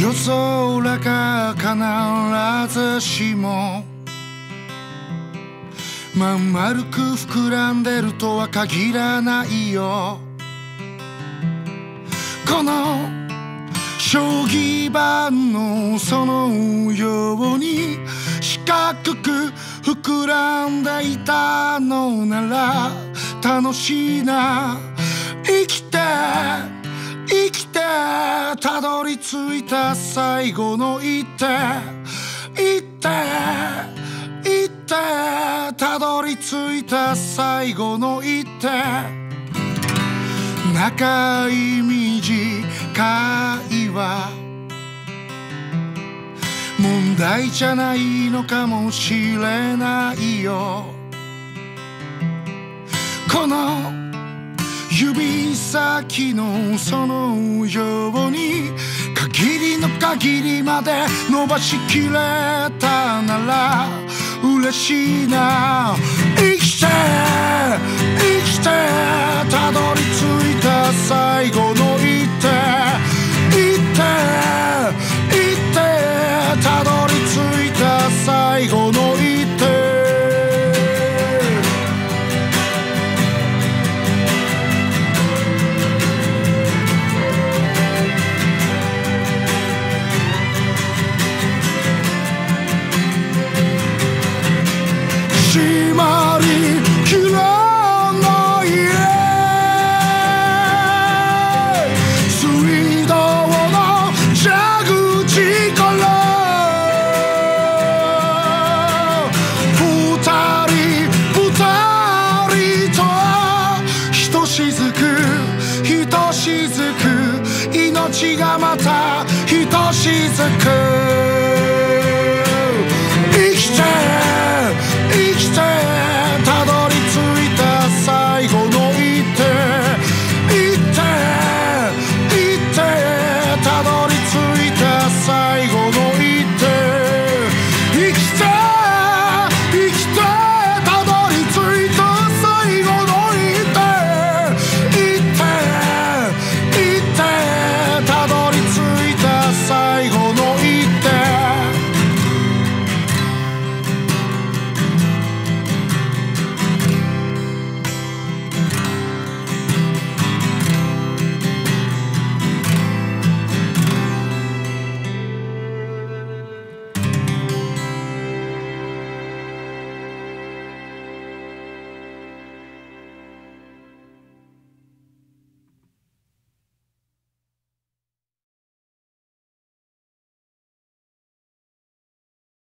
夜空が必ずしもまん丸く膨らんでるとは限らないよ。この将棋盤のそのように四角く膨らんでいたのなら楽しいな。生きて生きて。たどり着いた最後の一手。一手。一手。たどり着いた最後の一手。長い短いは。問題じゃないのかもしれないよ。指先のそのように限りの限りまで伸ばしきれたなら嬉しいな。まりきらない水道の蛇口から。二人二人とひとしずくひとしずく命がまたひとしずく